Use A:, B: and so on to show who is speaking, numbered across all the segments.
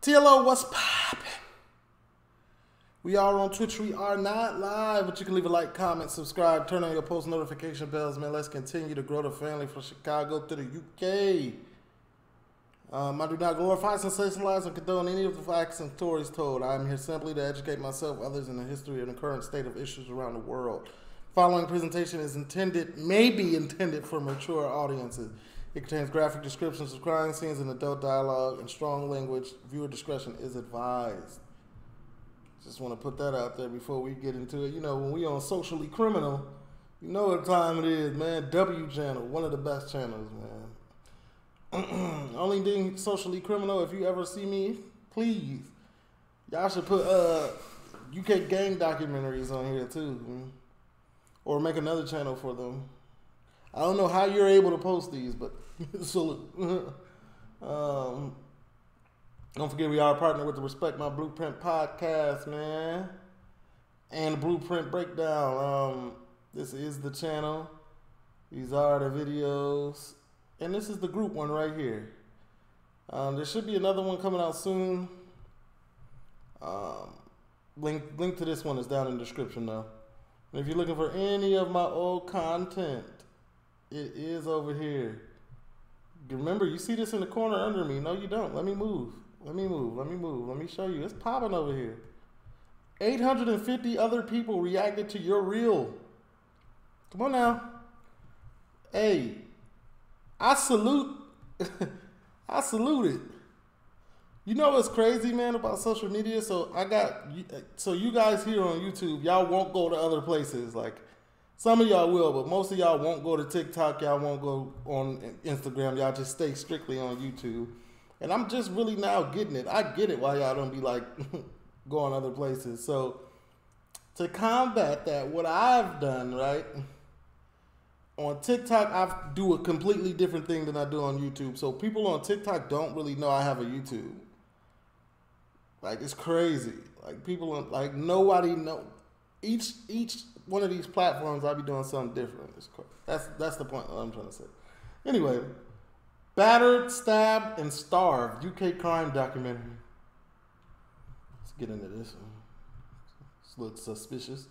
A: TLO, what's poppin'? We are on Twitch. We are not live, but you can leave a like, comment, subscribe, turn on your post notification bells, man. Let's continue to grow the family from Chicago to the UK. Um, I do not glorify, sensationalize, or condone any of the facts and stories told. I am here simply to educate myself, others, in the history and the current state of issues around the world. Following presentation is intended, may be intended for mature audiences. It contains graphic descriptions of crime scenes and adult dialogue and strong language. Viewer discretion is advised. Just want to put that out there before we get into it. You know, when we on socially criminal, you know what time it is, man. W channel, one of the best channels, man. Only thing socially criminal. If you ever see me, please, y'all should put uh UK gang documentaries on here too, or make another channel for them. I don't know how you're able to post these, but so um, don't forget we are partnered with the Respect My Blueprint podcast, man, and Blueprint Breakdown. Um, this is the channel. These are the videos, and this is the group one right here. Um, there should be another one coming out soon. Um, link link to this one is down in the description though. And if you're looking for any of my old content, it is over here. Remember, you see this in the corner under me. No, you don't. Let me move. Let me move. Let me move. Let me show you. It's popping over here. 850 other people reacted to your reel. Come on now. Hey, I salute. I salute it. You know what's crazy, man, about social media? So I got so you guys here on YouTube, y'all won't go to other places. Like some of y'all will, but most of y'all won't go to TikTok. Y'all won't go on Instagram. Y'all just stay strictly on YouTube. And I'm just really now getting it. I get it why y'all don't be like going other places. So to combat that, what I've done, right? On TikTok, I do a completely different thing than I do on YouTube. So people on TikTok don't really know I have a YouTube. Like it's crazy. Like people, like nobody know. Each each one of these platforms, I'll be doing something different. That's that's the point I'm trying to say. Anyway, battered, stabbed, and starved UK crime documentary. Let's get into this one. This looks suspicious.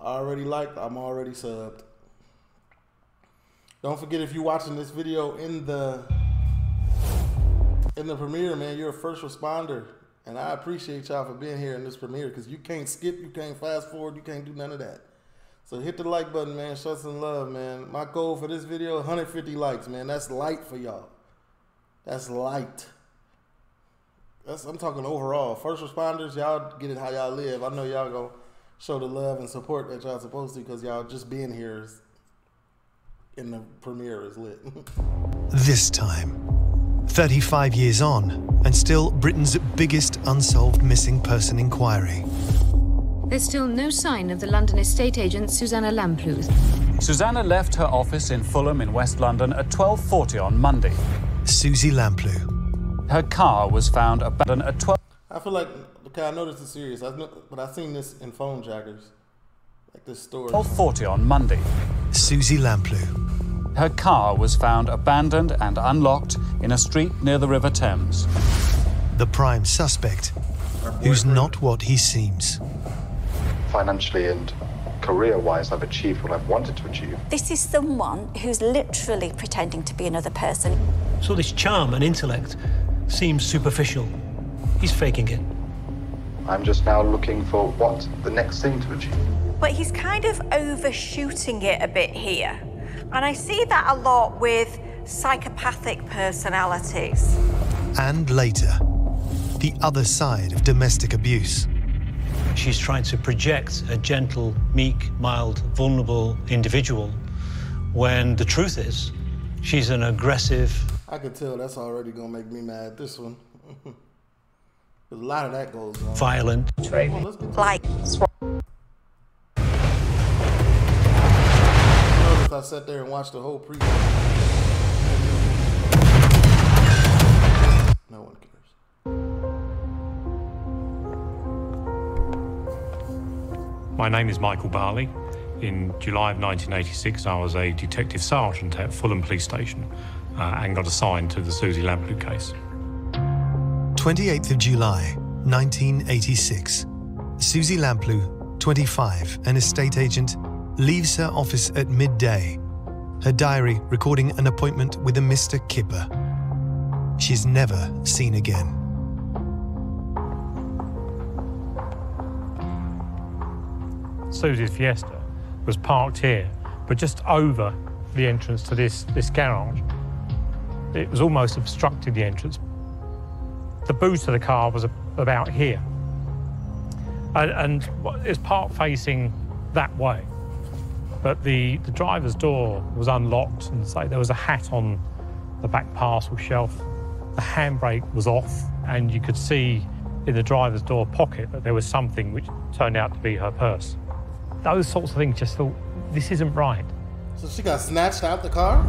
A: I already liked. I'm already subbed. Don't forget if you're watching this video in the in the premiere, man, you're a first responder. And I appreciate y'all for being here in this premiere because you can't skip, you can't fast forward, you can't do none of that. So hit the like button, man. Show some love, man. My goal for this video, 150 likes, man. That's light for y'all. That's light. That's I'm talking overall. First responders, y'all get it how y'all live. I know y'all gonna show the love and support that y'all supposed to because y'all just being here is in the premiere is lit.
B: this time, 35 years on, and still Britain's biggest unsolved missing person inquiry.
C: There's still no sign of the London estate agent Susanna Lamplugh.
D: Susanna left her office in Fulham in West London at 12.40 on Monday.
B: Susie Lamplugh.
D: Her car was found abandoned at 12...
A: I feel like, okay, I know this is serious, I know, but I've seen this in phone jackers. Like this story.
D: 12.40 on Monday.
B: Susie Lamplugh.
D: Her car was found abandoned and unlocked in a street near the River Thames.
B: The prime suspect, who's not what he seems
E: financially and career wise, I've achieved what I've wanted to achieve.
F: This is someone who's literally pretending to be another person.
G: So, this charm and intellect seems superficial. He's faking it.
E: I'm just now looking for what the next thing to achieve.
H: But he's kind of overshooting it a bit here. And I see that a lot with psychopathic personalities.
B: And later, the other side of domestic abuse.
G: She's trying to project a gentle, meek, mild, vulnerable individual when the truth is she's an aggressive.
A: I can tell that's already going to make me mad, this one. a lot of that goes on.
G: Violent.
H: On, like.
A: if I sat there and watched the whole preview.
I: My name is Michael Barley. In July of 1986, I was a detective sergeant at Fulham Police Station uh, and got assigned to the Susie Lamplugh case.
B: 28th of July, 1986. Susie Lamplugh, 25, an estate agent, leaves her office at midday. Her diary recording an appointment with a Mr. Kipper. She's never seen again.
I: Susie's Fiesta was parked here, but just over the entrance to this, this garage. It was almost obstructing the entrance. The boot of the car was about here. And, and it's parked facing that way. But the, the driver's door was unlocked, and so there was a hat on the back parcel shelf. The handbrake was off, and you could see in the driver's door pocket that there was something which turned out to be her purse. Those sorts of things just thought, this isn't right.
A: So she got snatched out the car?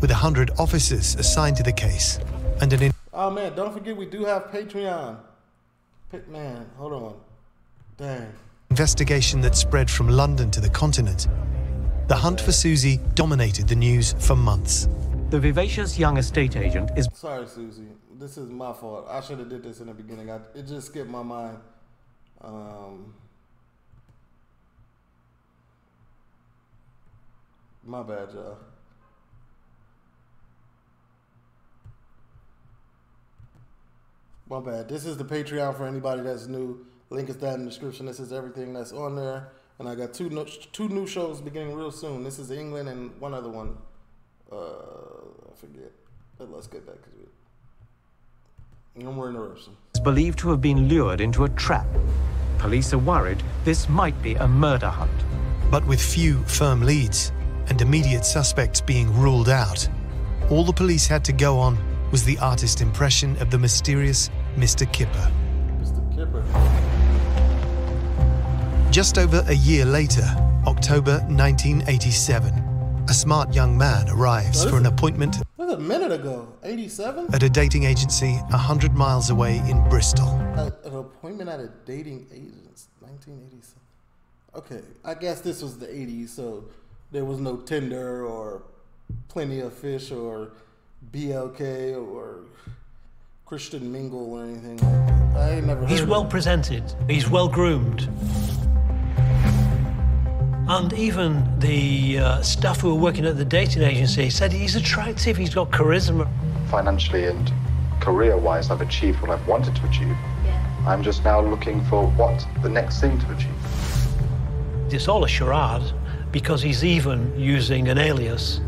B: With a hundred officers assigned to the case and an. In-
A: oh man, don't forget we do have Patreon. Man, hold on. Dang.
B: Investigation that spread from London to the continent. The hunt for Susie dominated the news for months.
J: The vivacious young estate agent is.
A: Sorry, Susie. This is my fault. I should have did this in the beginning. I, it just skipped my mind. Um, My bad, y'all. My bad. This is the Patreon for anybody that's new. Link is down in the description. This is everything that's on there. And I got two no, two new shows beginning real soon. This is England and one other one. Uh, I forget. But let's get back to it. No more interruption.
J: It's believed to have been lured into a trap. Police are worried this might be a murder hunt.
B: But with few firm leads, and immediate suspects being ruled out, all the police had to go on was the artist impression of the mysterious Mr. Kipper.
A: Mr. Kipper.
B: Just over a year later, October 1987, a smart young man arrives for an appointment.
A: That's a minute ago. 87?
B: At a dating agency 100 miles away in Bristol.
A: an appointment at a dating agency? 1987. Okay, I guess this was the 80s, so there was no Tinder or Plenty of Fish or BLK or Christian Mingle or anything like that. I ain't never
G: He's well presented. He's well groomed. And even the uh, staff who were working at the dating agency said he's attractive, he's got charisma.
E: Financially and career wise, I've achieved what I've wanted to achieve. Yeah. I'm just now looking for what the next thing to achieve.
G: It's all a charade because he's even using an alias.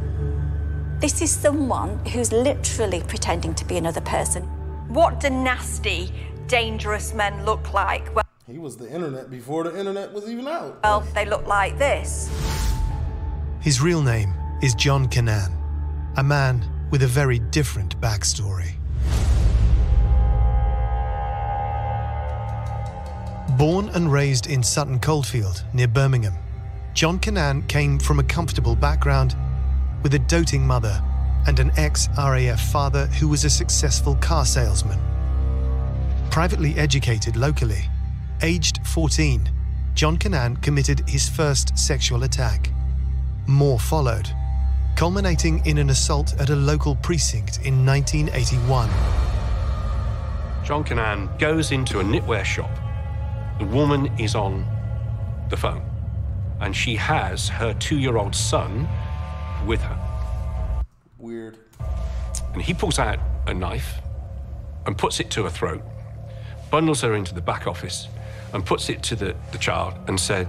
F: This is someone who's literally pretending to be another person.
H: What do nasty, dangerous men look like? Well,
A: he was the internet before the internet was even out.
H: Well, they look like this.
B: His real name is John Cannan, a man with a very different backstory. Born and raised in Sutton Coldfield, near Birmingham, John Cannan came from a comfortable background with a doting mother and an ex RAF father who was a successful car salesman. Privately educated locally, aged 14, John Cannan committed his first sexual attack. More followed, culminating in an assault at a local precinct in 1981.
K: John Cannan goes into a knitwear shop. The woman is on the phone and she has her two year old son with her.
A: Weird.
K: And he pulls out a knife and puts it to her throat, bundles her into the back office, and puts it to the, the child and said,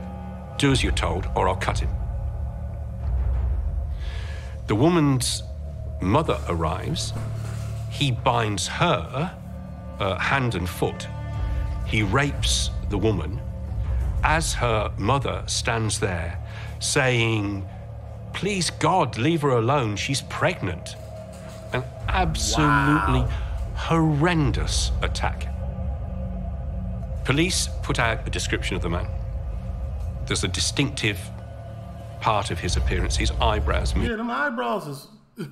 K: Do as you're told, or I'll cut him. The woman's mother arrives. He binds her uh, hand and foot. He rapes the woman as her mother stands there saying, Please God, leave her alone, she's pregnant. An absolutely wow. horrendous attack. Police put out a description of the man. There's a distinctive part of his appearance, his eyebrows.
A: Yeah, them eyebrows is.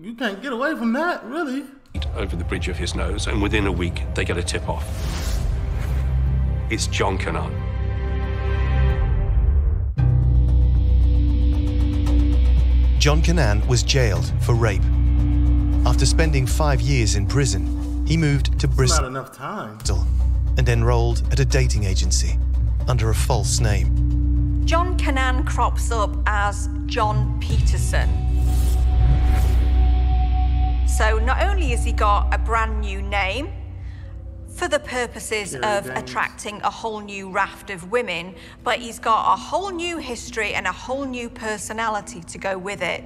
A: you can't get away from that, really.
K: Over the bridge of his nose, and within a week, they get a tip off. It's John Cannan.
B: John Cannan was jailed for rape. After spending five years in prison, he moved to Bristol.
A: Not enough time.
B: And enrolled at a dating agency under a false name.
H: John Cannan crops up as John Peterson. So not only has he got a brand new name, for the purposes of attracting a whole new raft of women, but he's got a whole new history and a whole new personality to go with it.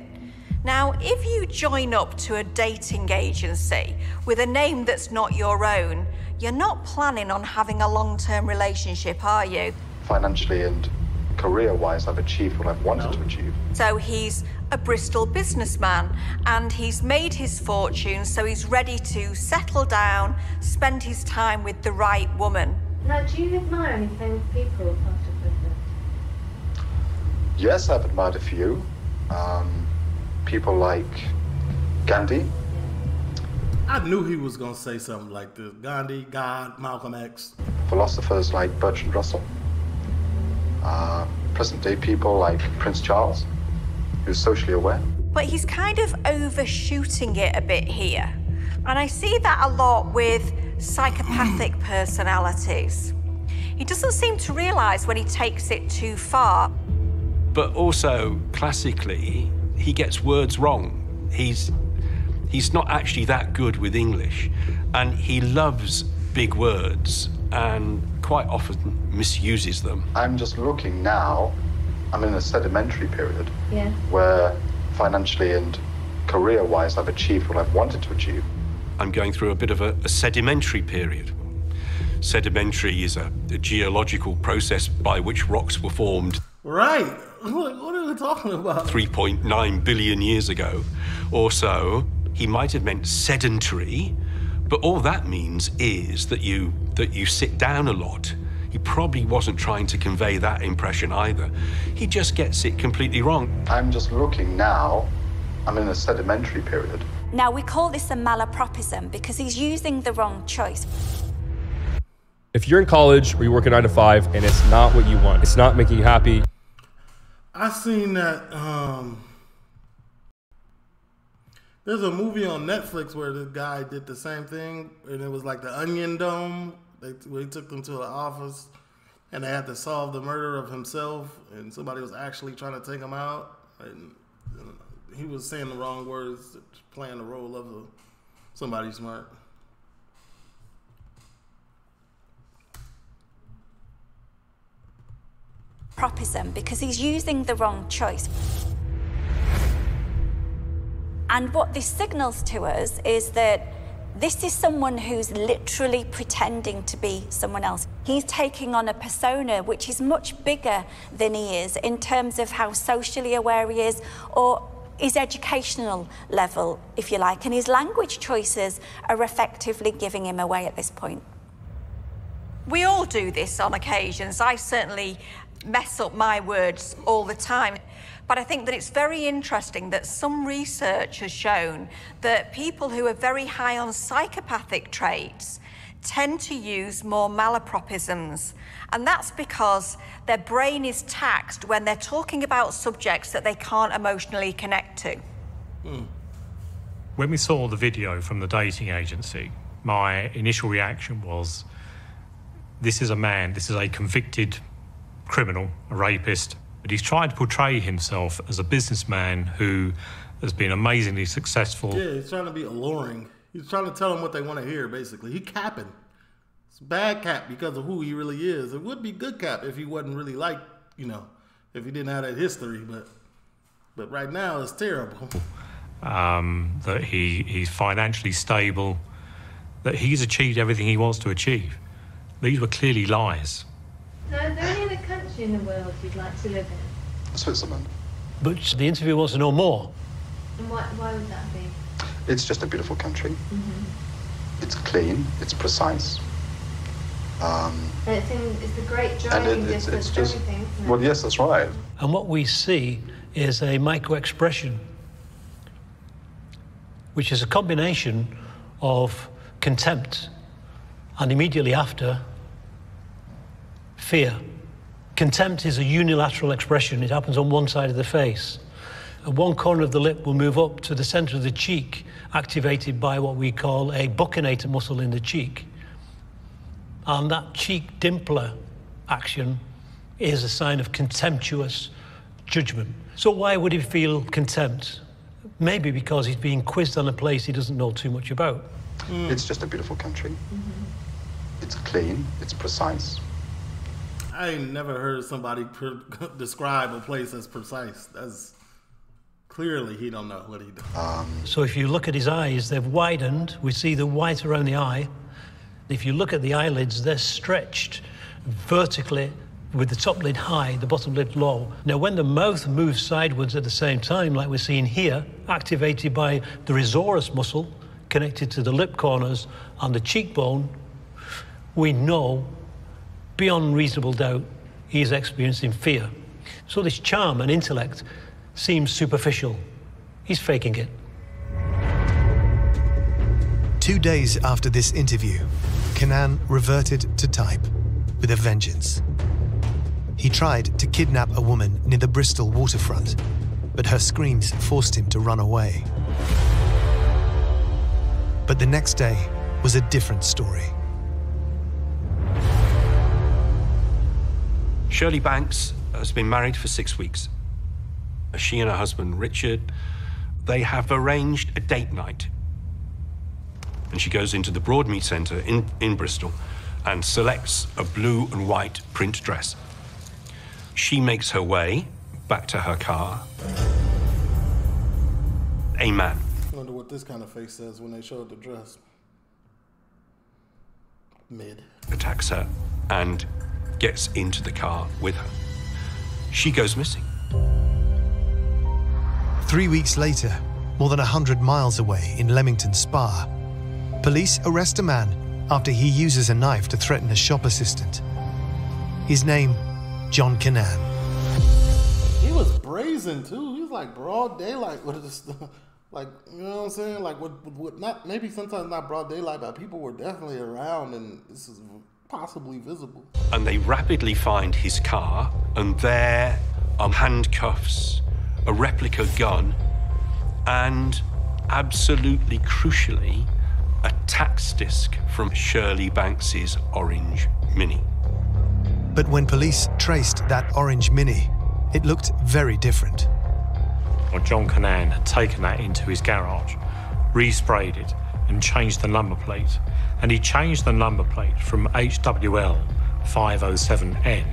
H: Now, if you join up to a dating agency with a name that's not your own, you're not planning on having a long term relationship, are you?
L: Financially and career wise, I've achieved what I've wanted to achieve.
H: So he's a Bristol businessman and he's made his fortune, so he's ready to settle down, spend his time with the right woman.
M: Now, do you admire any famous people after President?
L: Yes, I've admired a few. Um, people like Gandhi.
A: I knew he was gonna say something like this. Gandhi, God, Malcolm X.
L: Philosophers like Bertrand Russell. Uh, present day people like Prince Charles, who's socially aware.
H: But he's kind of overshooting it a bit here. And I see that a lot with psychopathic personalities. He doesn't seem to realise when he takes it too far.
K: But also, classically, he gets words wrong. He's he's not actually that good with English, and he loves big words and quite often misuses them.
L: I'm just looking now. I'm in a sedimentary period
M: Yeah.
L: where financially and career wise, I've achieved what I've wanted to achieve.
K: I'm going through a bit of a, a sedimentary period. Sedimentary is a, a geological process by which rocks were formed
A: Right. What, what are we talking about?
K: 3.9 billion years ago or so. He might have meant sedentary, but all that means is that you that you sit down a lot. He probably wasn't trying to convey that impression either. He just gets it completely wrong.
L: I'm just looking now. I'm in a sedimentary period.
F: Now, we call this a malapropism because he's using the wrong choice.
D: If you're in college or you work a nine to five and it's not what you want, it's not making you happy,
A: I seen that. Um, there's a movie on Netflix where this guy did the same thing, and it was like the Onion Dome. They, he took them to the office, and they had to solve the murder of himself, and somebody was actually trying to take him out, and, and he was saying the wrong words, playing the role of a, somebody smart.
F: Propism because he's using the wrong choice. And what this signals to us is that this is someone who's literally pretending to be someone else. He's taking on a persona which is much bigger than he is in terms of how socially aware he is or his educational level, if you like, and his language choices are effectively giving him away at this point.
H: We all do this on occasions. I certainly mess up my words all the time. But I think that it's very interesting that some research has shown that people who are very high on psychopathic traits tend to use more malapropisms. And that's because their brain is taxed when they're talking about subjects that they can't emotionally connect to. Hmm.
I: When we saw the video from the dating agency, my initial reaction was this is a man, this is a convicted criminal, a rapist, but he's trying to portray himself as a businessman who has been amazingly successful.
A: Yeah, he's trying to be alluring. He's trying to tell them what they want to hear, basically. He capping. It's bad cap because of who he really is. It would be good cap if he wasn't really like, you know, if he didn't have that history, but but right now it's terrible.
I: um, that he, he's financially stable, that he's achieved everything he wants to achieve. These were clearly lies.
M: In the world you'd like to live in?
L: Switzerland.
G: But the interview wants to know more.
M: And why, why would that be?
L: It's just a beautiful country.
M: Mm-hmm.
L: It's clean. It's precise. Um,
M: And it's, in, it's the great
L: and
M: driving
L: it,
M: distance
L: it's just.
M: everything.
L: Well, yes, that's right.
G: And what we see is a micro expression, which is a combination of contempt and immediately after, fear. Contempt is a unilateral expression, it happens on one side of the face. And one corner of the lip will move up to the center of the cheek, activated by what we call a buccinator muscle in the cheek. And that cheek dimpler action is a sign of contemptuous judgment. So why would he feel contempt? Maybe because he's being quizzed on a place he doesn't know too much about.
E: Mm. It's just a beautiful country. Mm-hmm. It's clean, it's precise.
A: I ain't never heard somebody describe a place as precise. That's clearly he don't know what he does. Um,
G: so if you look at his eyes, they've widened. We see the white around the eye. If you look at the eyelids, they're stretched vertically with the top lid high, the bottom lid low. Now, when the mouth moves sideways at the same time, like we're seeing here, activated by the risorius muscle connected to the lip corners and the cheekbone, we know beyond reasonable doubt he is experiencing fear. So this charm and intellect seems superficial. He's faking it.
B: Two days after this interview, Cannan reverted to type with a vengeance. He tried to kidnap a woman near the Bristol waterfront, but her screams forced him to run away. But the next day was a different story.
K: Shirley Banks has been married for six weeks. She and her husband, Richard, they have arranged a date night. And she goes into the Broadmead Centre in, in Bristol and selects a blue and white print dress. She makes her way back to her car. A man.
A: I wonder what this kind of face says when they show the dress. Mid.
K: Attacks her and gets into the car with her. She goes missing.
B: Three weeks later, more than 100 miles away in Leamington Spa, police arrest a man after he uses a knife to threaten a shop assistant. His name John Cannan.
A: He was brazen too. He was like broad daylight with this, like you know what I'm saying. Like with, with not maybe sometimes not broad daylight, but people were definitely around, and this is possibly visible.
K: And they rapidly find his car, and there are handcuffs, a replica gun, and absolutely crucially, a tax disc from Shirley Banks's orange Mini.
B: But when police traced that orange Mini, it looked very different.
I: Well, John Cannan had taken that into his garage, resprayed it, and changed the number plate. And he changed the number plate from HWL 507N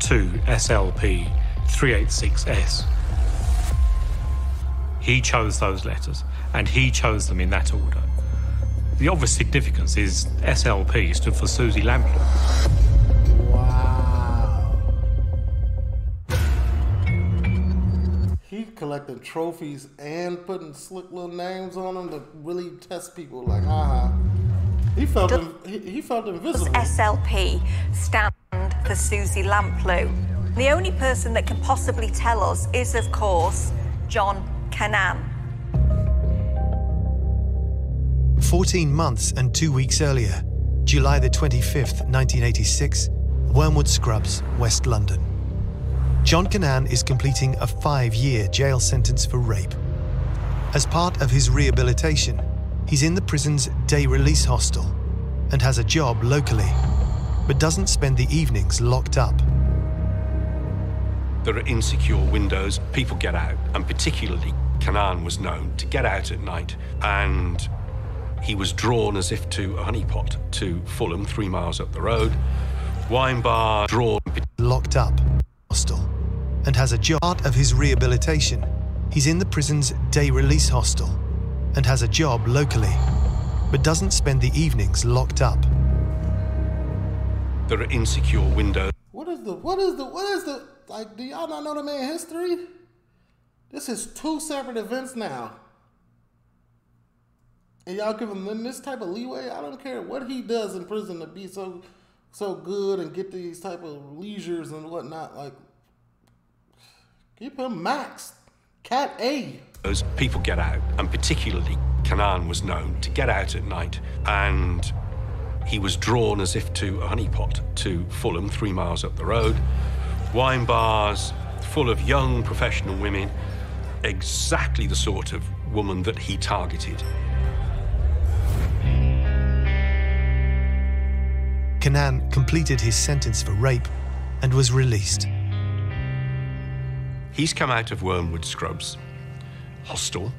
I: to SLP 386S. He chose those letters, and he chose them in that order. The obvious significance is SLP stood for Susie Lamplugh.
A: collecting trophies and putting slick little names on them to really test people. Like, haha. He felt Does, in, he, he, felt invisible.
H: SLP stand for Susie Lamplugh? The only person that can possibly tell us is, of course, John Cannan.
B: 14 months and two weeks earlier, July the 25th, 1986, Wormwood Scrubs, West London. John Cannan is completing a five year jail sentence for rape. As part of his rehabilitation, he's in the prison's day release hostel and has a job locally, but doesn't spend the evenings locked up.
K: There are insecure windows, people get out, and particularly Cannan was known to get out at night and he was drawn as if to a honeypot to Fulham, three miles up the road. Wine bar, drawn.
B: Locked up. Hostel and has a job Part of his rehabilitation. He's in the prison's day release hostel and has a job locally, but doesn't spend the evenings locked up.
K: There are insecure windows.
A: What is the, what is the, what is the, like, do y'all not know the man history? This is two separate events now. And y'all give him this type of leeway? I don't care what he does in prison to be so so good and get these type of leisures and whatnot. Like, Keep him max. Cat A.
K: Those people get out, and particularly Cannan was known to get out at night, and he was drawn as if to a honeypot to Fulham, three miles up the road. Wine bars full of young professional women, exactly the sort of woman that he targeted.
B: Cannan completed his sentence for rape and was released.
K: He's come out of Wormwood Scrubs hostel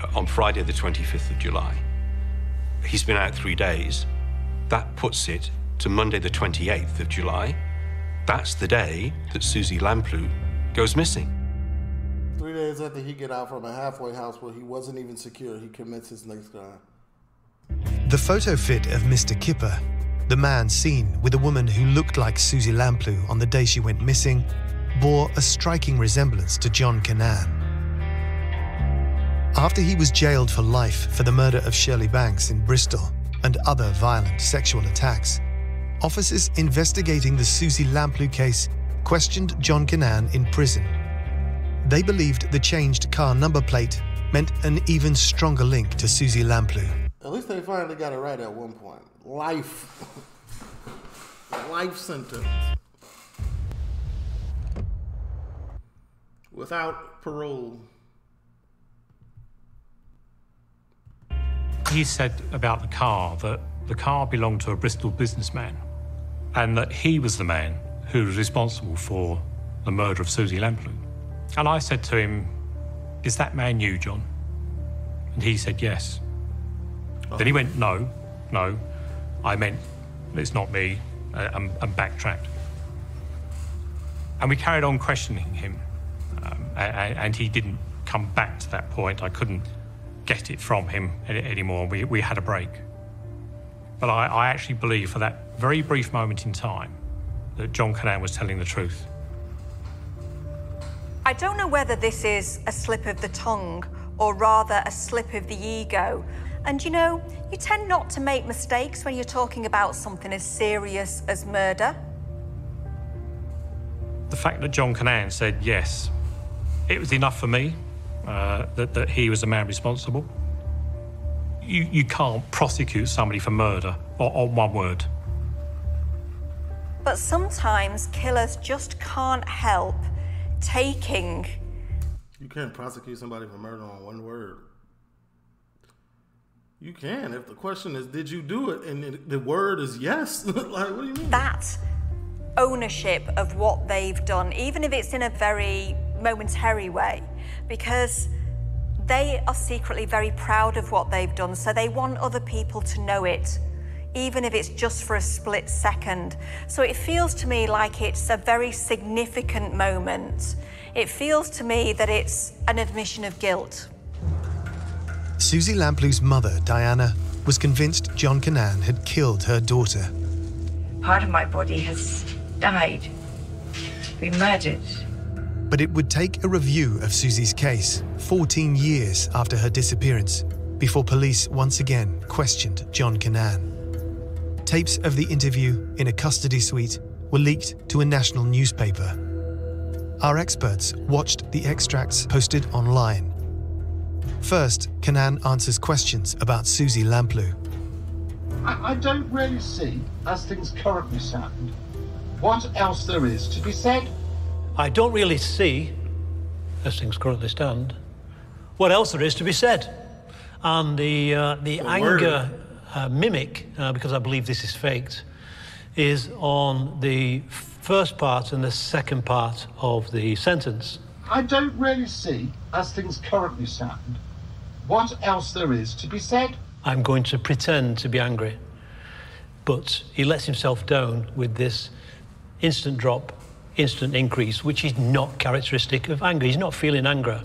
K: uh, on Friday, the 25th of July. He's been out three days. That puts it to Monday, the 28th of July. That's the day that Susie Lamplugh goes missing.
A: Three days after he get out from a halfway house where he wasn't even secure, he commits his next crime.
B: The photo fit of Mr. Kipper, the man seen with a woman who looked like Susie Lamplugh on the day she went missing, bore a striking resemblance to John Cannan. After he was jailed for life for the murder of Shirley Banks in Bristol and other violent sexual attacks, officers investigating the Susie Lamplugh case questioned John Cannan in prison. They believed the changed car number plate meant an even stronger link to Susie Lamplugh.
A: At least they finally got it right at one point. Life. Life sentence. Without parole.
I: He said about the car that the car belonged to a Bristol businessman and that he was the man who was responsible for the murder of Susie Lamplugh. And I said to him, Is that man you, John? And he said, Yes. Then he went, No, no. I meant, It's not me, and, and backtracked. And we carried on questioning him, um, and, and he didn't come back to that point. I couldn't get it from him any- anymore. We, we had a break. But I, I actually believe for that very brief moment in time that John Cannan was telling the truth.
H: I don't know whether this is a slip of the tongue or rather a slip of the ego. And you know, you tend not to make mistakes when you're talking about something as serious as murder.
I: The fact that John Cannan said yes, it was enough for me uh, that, that he was the man responsible. You, you can't prosecute somebody for murder on, on one word.
H: But sometimes killers just can't help taking
A: You can't prosecute somebody for murder on one word. You can if the question is, did you do it? And the word is yes. like, what do you mean?
H: that ownership of what they've done, even if it's in a very momentary way, because they are secretly very proud of what they've done. So they want other people to know it, even if it's just for a split second. So it feels to me like it's a very significant moment. It feels to me that it's an admission of guilt.
B: Susie Lamplugh's mother, Diana, was convinced John Cannan had killed her daughter.
M: Part of my body has died, been murdered.
B: But it would take a review of Susie's case 14 years after her disappearance before police once again questioned John Cannan. Tapes of the interview in a custody suite were leaked to a national newspaper. Our experts watched the extracts posted online. First, Cannan answers questions about Susie Lamplugh.
L: I, I don't really see, as things currently stand, what else there is to be said.
G: I don't really see, as things currently stand, what else there is to be said. And the, uh, the,
A: The
G: anger uh, mimic, uh, because I believe this is faked, is on the first part and the second part of the sentence.
L: I don't really see, as things currently stand, what else there is to be said.
G: I'm going to pretend to be angry. But he lets himself down with this instant drop, instant increase, which is not characteristic of anger. He's not feeling anger.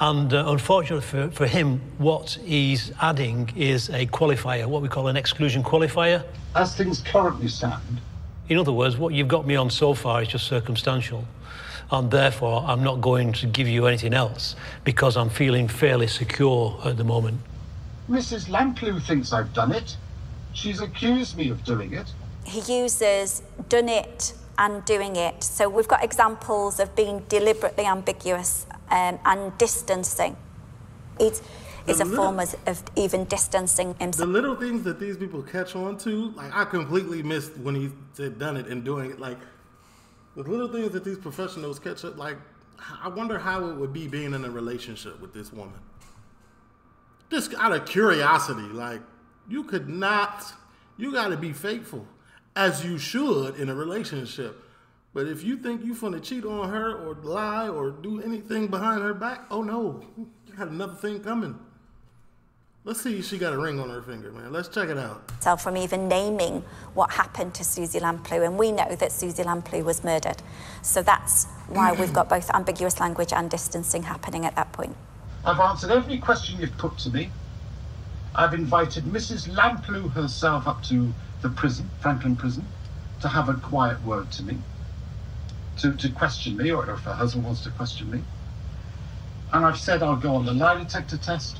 G: And uh, unfortunately for, for him, what he's adding is a qualifier, what we call an exclusion qualifier.
L: As things currently stand,
G: In other words, what you've got me on so far is just circumstantial. And therefore, I'm not going to give you anything else because I'm feeling fairly secure at the moment.
L: Mrs. Lamplugh thinks I've done it. She's accused me of doing it.
F: He uses done it and doing it. So we've got examples of being deliberately ambiguous um, and distancing. It is
A: The
F: a
A: little-
F: form of, of even distancing
A: The little things that these people catch on to, like I completely missed when he said done it and doing it. Like the little things that these professionals catch up, like I wonder how it would be being in a relationship with this woman. Just out of curiosity, like you could not, you got to be faithful as you should in a relationship. But if you think you finna cheat on her or lie or do anything behind her back, oh no, you got another thing coming. Let's see if she got a ring on her finger, man. Let's check it out.
F: From even naming what happened to Susie Lamplugh, and we know that Susie Lamplugh was murdered. So that's why we've got both ambiguous language and distancing happening at that point.
L: I've answered every question you've put to me. I've invited Mrs. Lamplugh herself up to the prison, Frankland Prison, to have a quiet word to me, to, to question me, or if her husband wants to question me. And I've said I'll go on the lie detector test,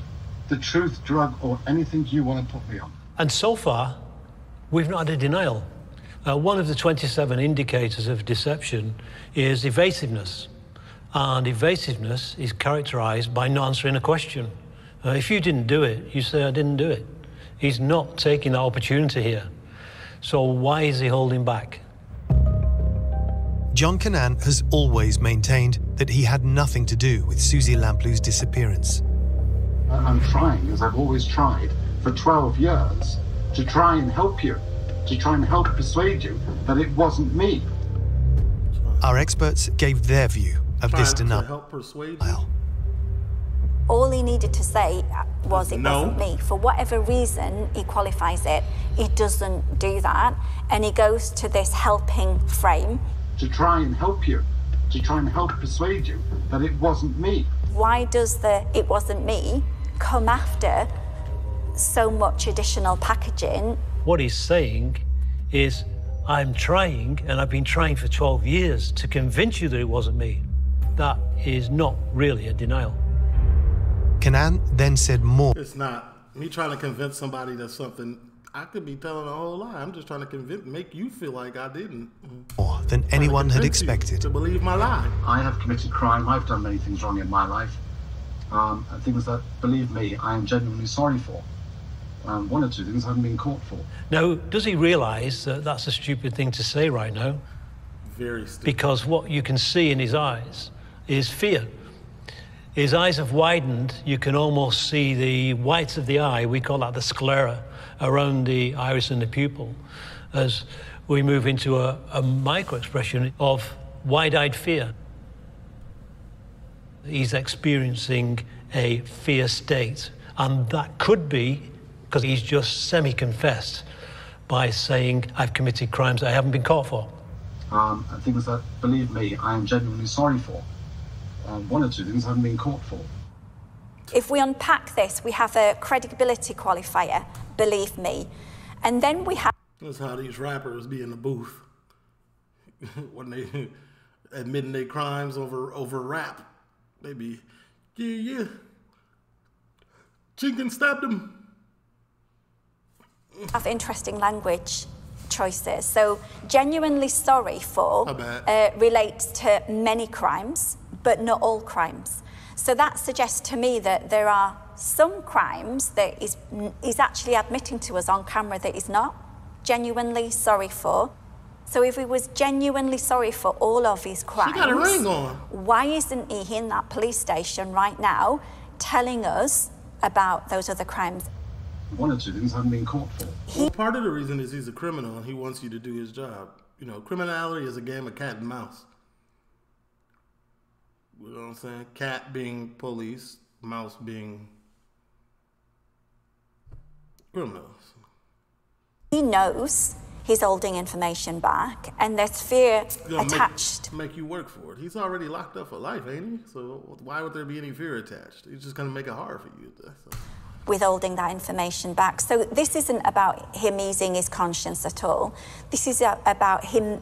L: the truth drug, or anything you want to put me on.
G: And so far, we've not had a denial. Uh, one of the 27 indicators of deception is evasiveness. And evasiveness is characterized by not answering a question. Uh, if you didn't do it, you say, I didn't do it. He's not taking that opportunity here. So why is he holding back?
B: John Cannan has always maintained that he had nothing to do with Susie Lamplugh's disappearance.
L: I'm trying, as I've always tried, for 12 years, to try and help you, to try and help persuade you that it wasn't me.
B: Our experts gave their view of this denial.
A: Help persuade you.
F: All he needed to say was it
A: No.
F: wasn't me. For whatever reason, he qualifies it. He doesn't do that. And he goes to this helping frame.
L: To try and help you, to try and help persuade you that it wasn't me.
F: Why does the it wasn't me come after so much additional packaging?
G: What he's saying is, I'm trying, and I've been trying for 12 years to convince you that it wasn't me. That is not really a denial.
B: Cannan then said more.
A: It's not me trying to convince somebody that something. I could be telling a whole lie. I'm just trying to convince, make you feel like I didn't.
B: more than anyone had expected.
A: To believe my lie.
L: I have committed crime. I've done many things wrong in my life. Um, and things that, believe me, I am genuinely sorry for. Um, one or two things I haven't been caught for.
G: Now, does he realize that that's a stupid thing to say right now?
A: Very stupid.
G: Because what you can see in his eyes is fear. His eyes have widened. You can almost see the whites of the eye, we call that the sclera, around the iris and the pupil, as we move into a, a micro expression of wide eyed fear. He's experiencing a fear state. And that could be because he's just semi confessed by saying, I've committed crimes I haven't been caught for.
L: Um, and things that, believe me, I am genuinely sorry for. Um, one or two things I haven't been caught for.
F: If we unpack this, we have a credibility qualifier, believe me. And then we have
A: That's how these rappers be in the booth when they admitting their crimes over over rap. They be, yeah, yeah. Chicken stabbed him.
F: have interesting language choices. So, genuinely sorry for uh, relates to many crimes, but not all crimes. So that suggests to me that there are some crimes that he's, he's actually admitting to us on camera that he's not genuinely sorry for. So if he was genuinely sorry for all of his crimes,
A: got a ring on.
F: why isn't he in that police station right now telling us about those other crimes?
L: One or two things I haven't been caught for.
A: Well, part of the reason is he's a criminal and he wants you to do his job. You know, criminality is a game of cat and mouse. You know what I'm saying? Cat being police, mouse being criminals.
F: He knows he's holding information back, and there's fear
A: Gonna make-
F: attached.
A: Make, you work for it. He's already locked up for life, ain't he? So why would there be any fear attached? He's just gonna make it hard for you. All.
F: withholding that information back. So this isn't about him easing his conscience at all. This is about him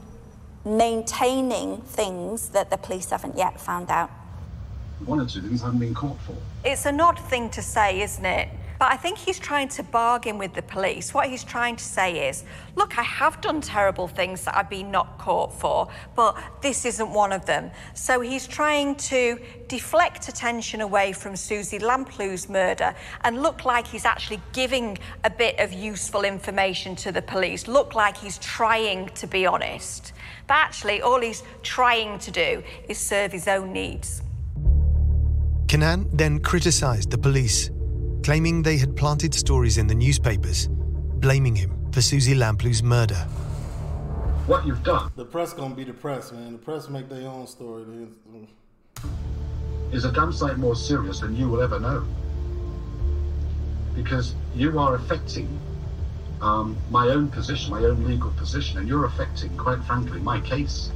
F: maintaining things that the police haven't yet found out.
L: One or two things I haven't been caught for.
H: It's an odd thing to say, isn't it? But I think he's trying to bargain with the police. What he's trying to say is, look, I have done terrible things that I've been not caught for, but this isn't one of them. So he's trying to deflect attention away from Susie Lamplugh's murder and look like he's actually giving a bit of useful information to the police, look like he's trying to be honest. But actually, all he's trying to do is serve his own needs.
B: Cannan then criticised the police, claiming they had planted stories in the newspapers, blaming him for Susie Lamplugh's murder.
L: What you've done.
A: The press gonna be the press, man. The press make their own story.
L: Is a damn sight more serious than you will ever know. Because you are affecting um, my own position, my own legal position, and you're affecting, quite frankly, my case.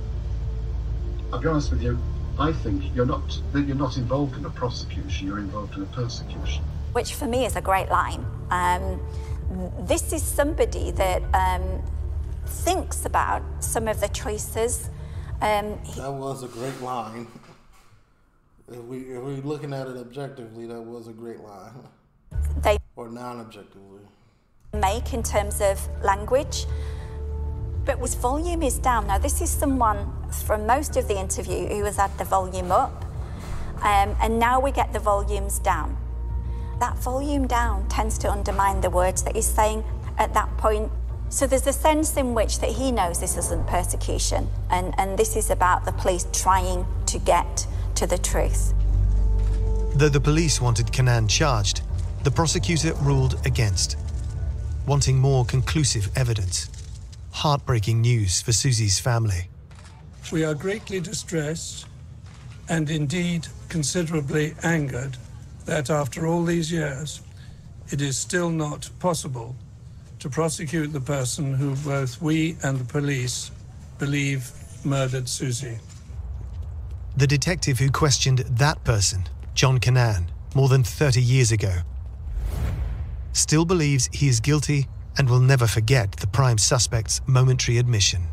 L: I'll be honest with you. I think you're not that you're not involved in a prosecution. You're involved in a persecution.
F: Which for me is a great line. Um, this is somebody that um, thinks about some of the choices. Um,
A: that was a great line. If we if we're looking at it objectively, that was a great line.
F: They
A: or non-objectively
F: make in terms of language. But was volume is down. Now, this is someone from most of the interview who has had the volume up, um, and now we get the volumes down. That volume down tends to undermine the words that he's saying at that point. So there's a sense in which that he knows this isn't persecution, and, and this is about the police trying to get to the truth.
B: Though the police wanted Cannan charged, the prosecutor ruled against, wanting more conclusive evidence heartbreaking news for Susie's family.
N: We are greatly distressed and indeed considerably angered that after all these years, it is still not possible to prosecute the person who both we and the police believe murdered Susie.
B: The detective who questioned that person, John Cannan, more than 30 years ago, still believes he is guilty and will never forget the prime suspect's momentary admission.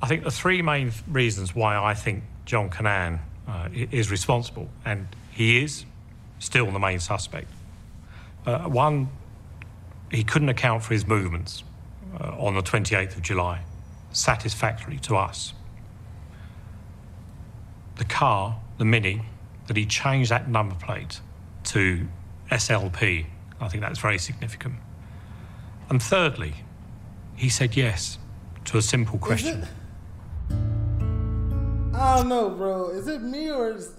I: I think the three main reasons why I think John Cannan uh, is responsible, and he is still the main suspect. Uh, one, he couldn't account for his movements uh, on the 28th of July, satisfactory to us. The car, the Mini, that he changed that number plate to SLP, I think that's very significant. And thirdly, he said yes to a simple question.
A: I don't know, bro. Is it me or is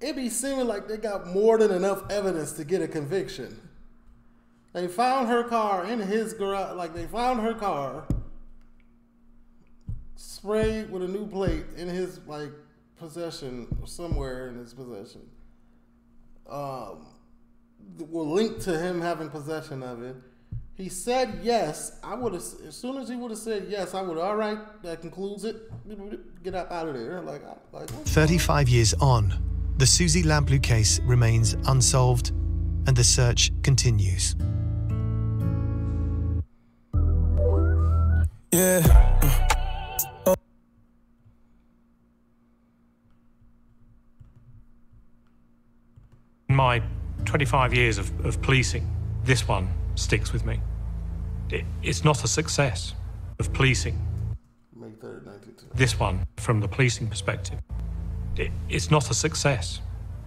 A: it be seeming like they got more than enough evidence to get a conviction? They found her car in his garage. Like they found her car sprayed with a new plate in his like possession somewhere in his possession. Um, will link to him having possession of it. He said yes. I would have as soon as he would have said yes, I would all right. That concludes it. Get up out of there. Like, like
B: 35 years on, the Susie Lamplugh case remains unsolved, and the search continues.
O: Yeah.
I: My 25 years of, of policing, this one sticks with me. It, it's not a success of policing. This one, from the policing perspective, it, it's not a success.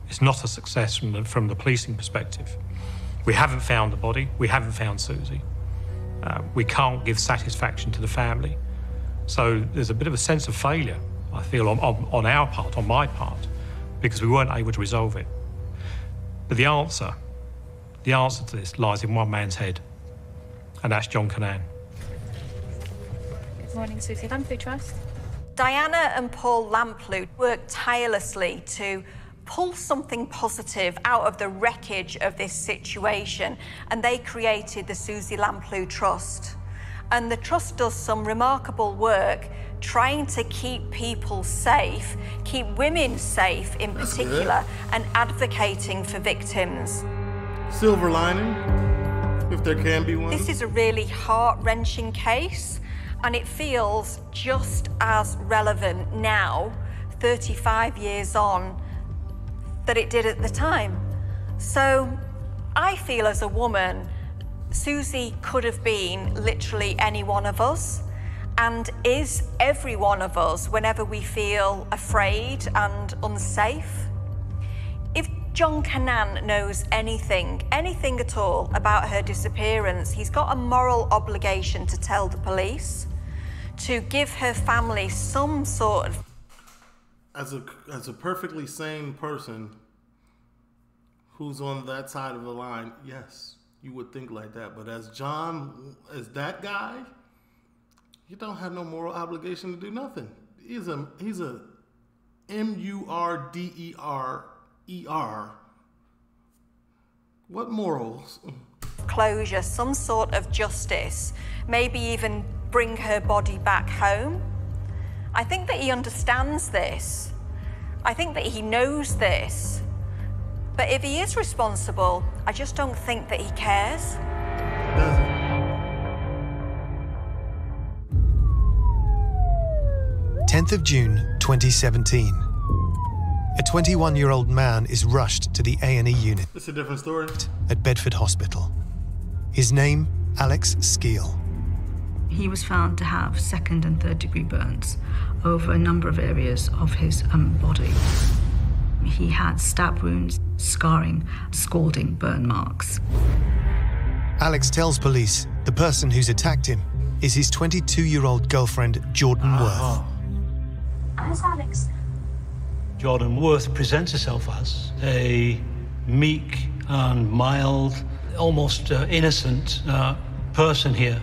I: It's not a success from the, from the policing perspective. We haven't found the body. We haven't found Susie. Uh, we can't give satisfaction to the family. So there's a bit of a sense of failure, I feel, on, on, on our part, on my part, because we weren't able to resolve it. But the answer, the answer to this lies in one man's head, and that's John Cannan.
P: Good morning, Susie Lamplugh Trust.
H: Diana and Paul Lamplugh worked tirelessly to pull something positive out of the wreckage of this situation, and they created the Susie Lamplugh Trust. And the Trust does some remarkable work trying to keep people safe, keep women safe in particular, and advocating for victims.
A: Silver lining, if there can be one.
H: This is a really heart wrenching case, and it feels just as relevant now, 35 years on, that it did at the time. So I feel as a woman, Susie could have been literally any one of us and is every one of us whenever we feel afraid and unsafe. If John Cannan knows anything, anything at all about her disappearance, he's got a moral obligation to tell the police, to give her family some sort of.
A: As a as a perfectly sane person who's on that side of the line, yes, you would think like that. But as John, as that guy, you don't have no moral obligation to do nothing. He's a he's a M U R D E R E R. What morals?
H: Closure, some sort of justice, maybe even bring her body back home. I think that he understands this. I think that he knows this. But if he is responsible, I just don't think that he cares.
B: 10th of June 2017. A 21-year-old man is rushed to the A&E unit.
A: It's a different story.
B: At Bedford Hospital. His name, Alex Skeel.
O: He was found to have second and third degree burns over a number of areas of his um, body. He had stab wounds, scarring, scalding burn marks.
B: Alex tells police the person who's attacked him is his 22-year-old girlfriend, Jordan Worth.
O: Where's Alex?
G: Jordan Worth presents herself as a meek and mild, almost uh, innocent uh, person here,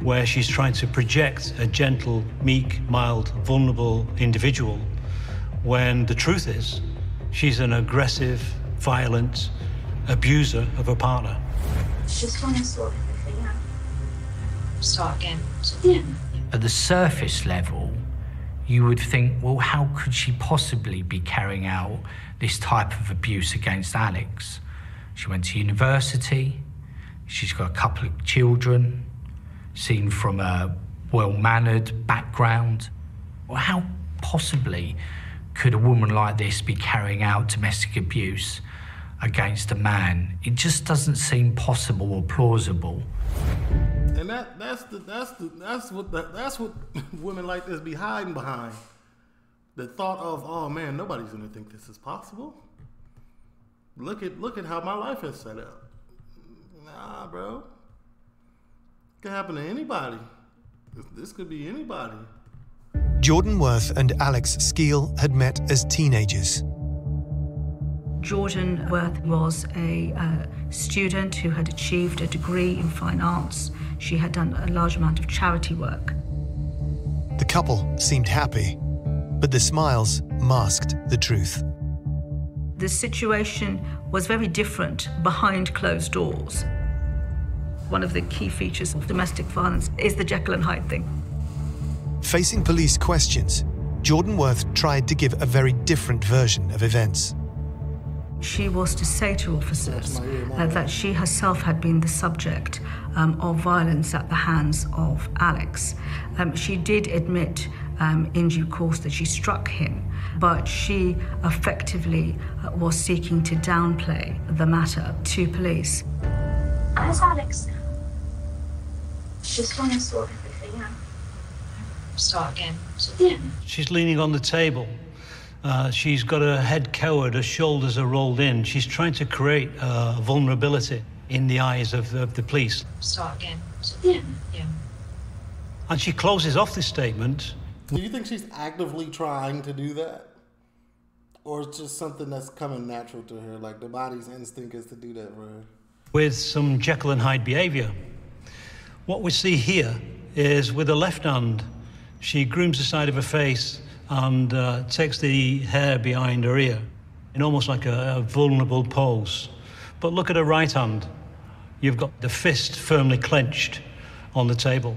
G: where she's trying to project a gentle, meek, mild, vulnerable individual, when the truth is she's an aggressive, violent abuser of her partner.
O: Just want to sort everything out.
M: Start again.
O: Yeah.
Q: At the surface level, you would think, well, how could she possibly be carrying out this type of abuse against Alex? She went to university, she's got a couple of children, seen from a well mannered background. Well, how possibly could a woman like this be carrying out domestic abuse against a man? It just doesn't seem possible or plausible.
A: And that that's the that's the that's what the, that's what women like this be hiding behind. The thought of, oh man, nobody's gonna think this is possible. Look at look at how my life is set up. Nah, bro. Could happen to anybody. This, this could be anybody.
B: Jordan Worth and Alex Skeel had met as teenagers.
O: Jordan Worth was a uh, student who had achieved a degree in fine arts. She had done a large amount of charity work.
B: The couple seemed happy, but the smiles masked the truth.
O: The situation was very different behind closed doors. One of the key features of domestic violence is the Jekyll and Hyde thing.
B: Facing police questions, Jordan Worth tried to give a very different version of events.
O: She was to say to officers uh, that she herself had been the subject um, of violence at the hands of Alex. Um, she did admit um, in due course that she struck him, but she effectively uh, was seeking to downplay the matter to police.
P: Where's Alex? Just want to sort everything out.
M: Start again.
P: Yeah.
G: She's leaning on the table. Uh, she's got her head cowered, her shoulders are rolled in. She's trying to create uh, vulnerability in the eyes of the, of the police.
M: Start again.
P: Yeah.
M: Yeah.
G: And she closes off this statement.
A: Do you think she's actively trying to do that? Or it's just something that's coming natural to her? Like the body's instinct is to do that for her?
G: with some Jekyll and Hyde behavior. What we see here is with the left hand, she grooms the side of her face and uh, takes the hair behind her ear in almost like a, a vulnerable pose. But look at her right hand. You've got the fist firmly clenched on the table.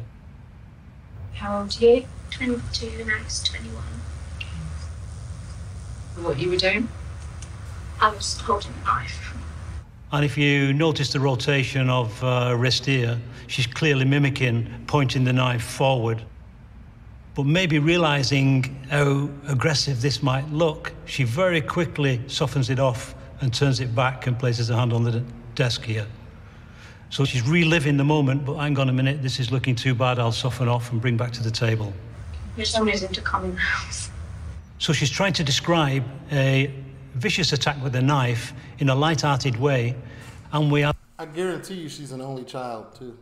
P: How old are you? 22, now it's 21.
M: What you were doing?
P: I was holding a knife.
G: And if you notice the rotation of uh, wrist here, she's clearly mimicking pointing the knife forward. But maybe realizing how aggressive this might look, she very quickly softens it off and turns it back and places her hand on the desk here. So she's reliving the moment, but hang on a minute, this is looking too bad, I'll soften off and bring back to the table.
P: There's someone who's into coming house.
G: So she's trying to describe a vicious attack with a knife in a light-hearted way, and we are...
A: I guarantee you she's an only child, too.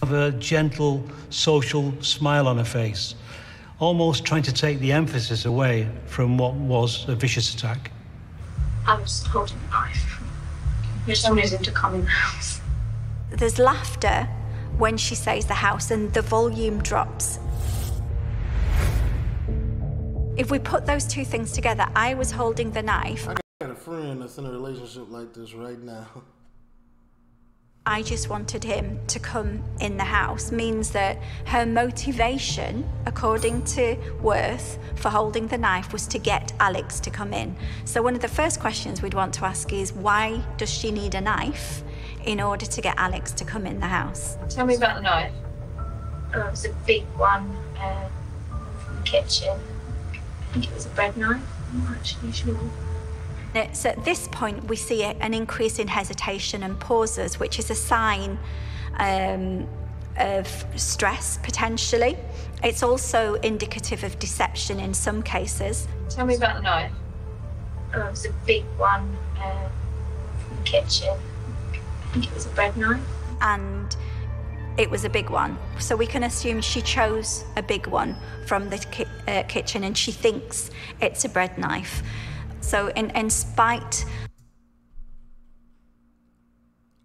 G: Have a gentle, social smile on her face, almost trying to take the emphasis away from what was a vicious attack.
P: I was holding a knife. There's someone who's into coming house.
F: There's laughter when she says the house, and the volume drops. If we put those two things together, I was holding the knife.
A: I got a friend that's in a relationship like this right now.
F: I just wanted him to come in the house means that her motivation, according to Worth, for holding the knife was to get Alex to come in. So, one of the first questions we'd want to ask is why does she need a knife in order to get Alex to come in the house?
P: Tell me about the knife. Oh, it was a big one uh, from the kitchen. I think it was a bread knife. I'm not actually sure.
F: It's at this point we see an increase in hesitation and pauses, which is a sign um, of stress potentially. It's also indicative of deception in some cases.
P: Tell me about the knife. Oh, it was a big one uh, from the kitchen. I think it was a bread knife.
F: And it was a big one. So we can assume she chose a big one from the ki- uh, kitchen and she thinks it's a bread knife. So, in, in spite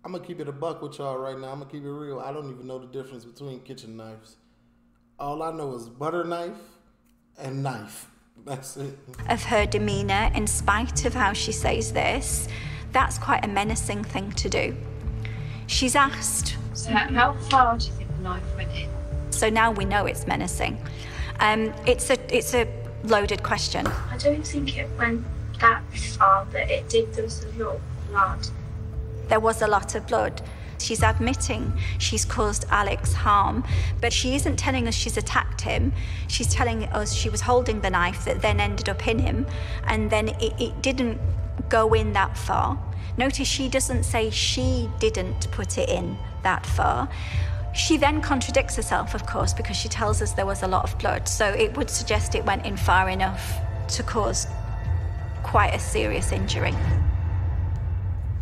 A: I'm gonna keep it a buck with y'all right now. I'm gonna keep it real. I don't even know the difference between kitchen knives. All I know is butter knife and knife. That's it.
F: of her demeanour, in spite of how she says this, that's quite a menacing thing to do. She's asked,
P: So, how, how far do you think the knife went in?
F: so now we know it's menacing. Um, it's a it's a loaded question.
P: I don't think it went that far, but it did. There was a lot of blood.
F: There was a lot of blood. She's admitting she's caused Alex harm, but she isn't telling us she's attacked him. She's telling us she was holding the knife that then ended up in him, and then it, it didn't go in that far. Notice she doesn't say she didn't put it in that far. She then contradicts herself, of course, because she tells us there was a lot of blood. So it would suggest it went in far enough to cause quite a serious injury.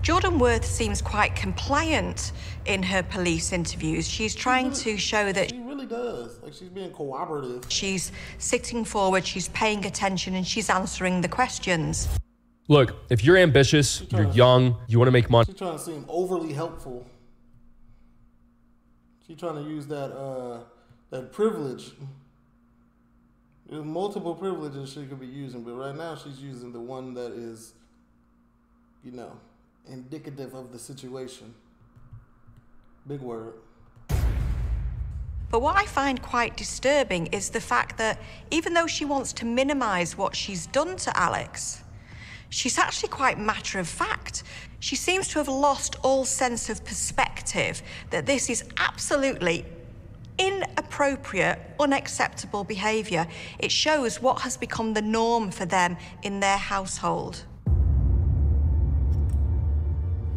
H: Jordan Worth seems quite compliant in her police interviews. She's trying to show that
A: She really does. Like she's being cooperative.
H: she's sitting forward, she's paying attention, and she's answering the questions.
R: Look, if you're ambitious, you're young, you want to make money,
A: She's trying to seem overly helpful. She's trying to use that uh that privilege. There's multiple privileges she could be using, but right now she's using the one that is, you know, indicative of the situation. Big word.
H: But what I find quite disturbing is the fact that even though she wants to minimize what she's done to Alex, she's actually quite matter of fact. She seems to have lost all sense of perspective that this is absolutely inappropriate, unacceptable behaviour. It shows what has become the norm for them in their household.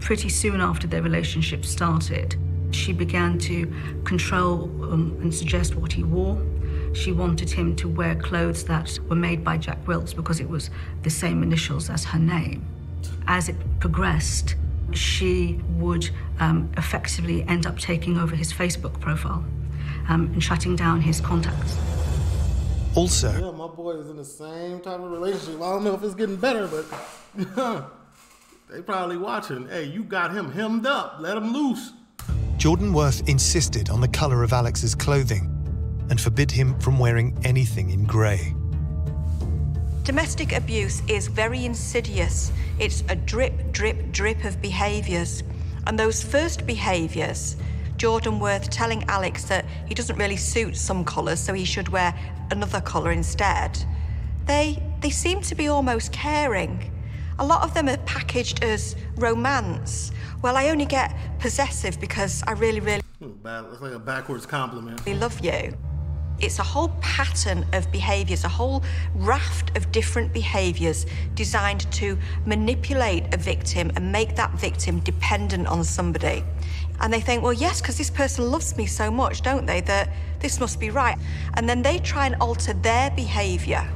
O: Pretty soon after their relationship started, she began to control um, and suggest what he wore. She wanted him to wear clothes that were made by Jack Wills because it was the same initials as her name. As it progressed, she would um, effectively end up taking over his Facebook profile um, and shutting down his contacts.
B: Also,
A: Yeah, my boy is in the same type of relationship. I don't know if it's getting better, but they probably watching. Hey, you got him hemmed up. Let him loose.
B: Jordan Worth insisted on the colour of Alex's clothing and forbid him from wearing anything in grey.
H: Domestic abuse is very insidious. It's a drip, drip, drip of behaviours. And those first behaviours, Jordan Worth telling Alex that he doesn't really suit some colours, so he should wear another colour instead, they, they seem to be almost caring. A lot of them are packaged as romance. Well, I only get possessive because I really, really
A: It's like a backwards compliment.
H: We love you. It's a whole pattern of behaviours, a whole raft of different behaviours designed to manipulate a victim and make that victim dependent on somebody. And they think, well, yes, because this person loves me so much, don't they, that this must be right. And then they try and alter their behaviour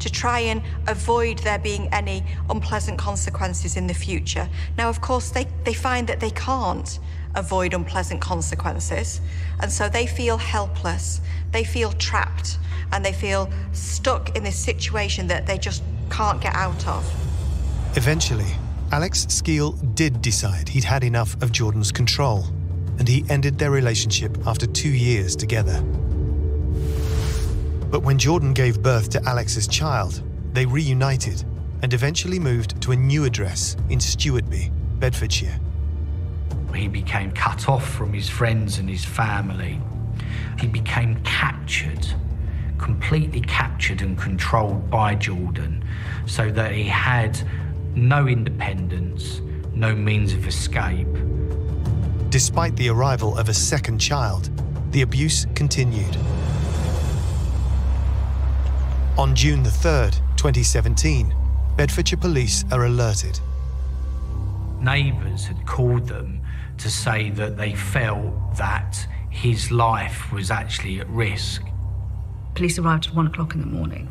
H: to try and avoid there being any unpleasant consequences in the future. Now, of course, they, they find that they can't avoid unpleasant consequences, and so they feel helpless, they feel trapped, and they feel stuck in this situation that they just can't get out of.
B: Eventually, Alex Skeel did decide he'd had enough of Jordan's control, and he ended their relationship after two years together. But when Jordan gave birth to Alex's child, they reunited and eventually moved to a new address in Stewartby, Bedfordshire.
Q: He became cut off from his friends and his family. He became captured, completely captured and controlled by Jordan, so that he had no independence, no means of escape.
B: Despite the arrival of a second child, the abuse continued. On June the 3rd, 2017, Bedfordshire police are alerted.
Q: Neighbours had called them to say that they felt that his life was actually at risk.
O: Police arrived at one o'clock in the morning.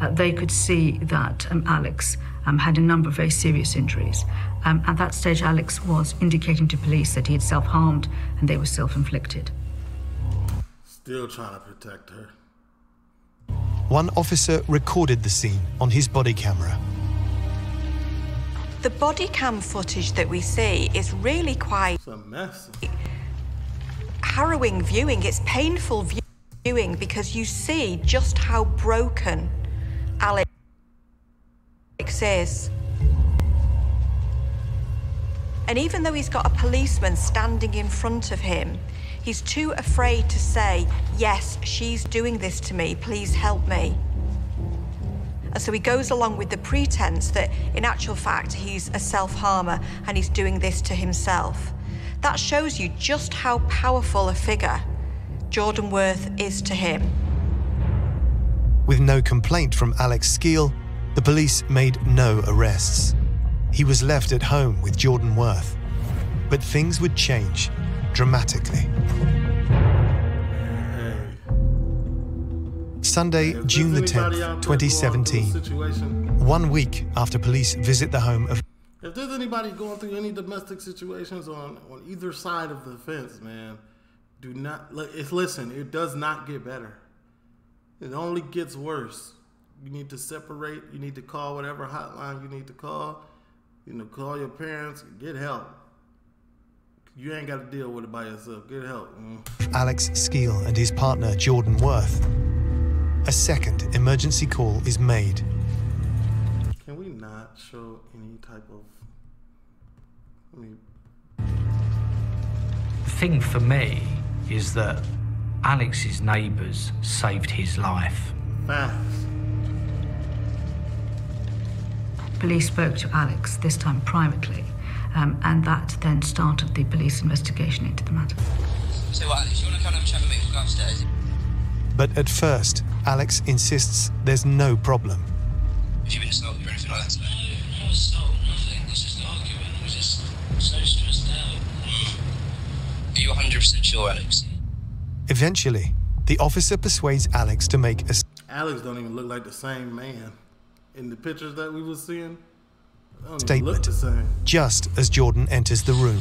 O: Uh, they could see that um, Alex um, had a number of very serious injuries. Um, at that stage, Alex was indicating to police that he had self harmed and they were self inflicted.
A: Still trying to protect her.
B: One officer recorded the scene on his body camera.
H: The body cam footage that we see is really quite harrowing viewing. It's painful viewing because you see just how broken Alex is. And even though he's got a policeman standing in front of him, He's too afraid to say, Yes, she's doing this to me, please help me. And so he goes along with the pretense that, in actual fact, he's a self harmer and he's doing this to himself. That shows you just how powerful a figure Jordan Worth is to him.
B: With no complaint from Alex Skeel, the police made no arrests. He was left at home with Jordan Worth. But things would change dramatically. Sunday, June the 10th, 2017. One week after police visit the home of.
A: If there's anybody going through any domestic situations on, on either side of the fence, man, do not. It's, listen, it does not get better. It only gets worse. You need to separate. You need to call whatever hotline you need to call. You know, call your parents, get help. You ain't got to deal with it by yourself. Get help. Mm.
B: Alex Skeel and his partner Jordan Worth. A second emergency call is made.
A: Can we not show any type of? I mean,
Q: the thing for me is that Alex's neighbours saved his life.
A: Facts.
O: Police spoke to Alex, this time privately, um, and that then started the police investigation into the matter.
S: So what, Alex, you want to come and have a chat with me? We'll go upstairs.
B: But at first, Alex insists there's no problem.
S: Have you been assaulted or anything like that? No, no assault, nothing. It's just an argument. We're just so stressed out. Are you 100% sure, Alex?
B: Eventually, the officer persuades Alex to make a.
A: Alex don't even look like the same man in the pictures that we were seeing
B: statement just as Jordan enters the room.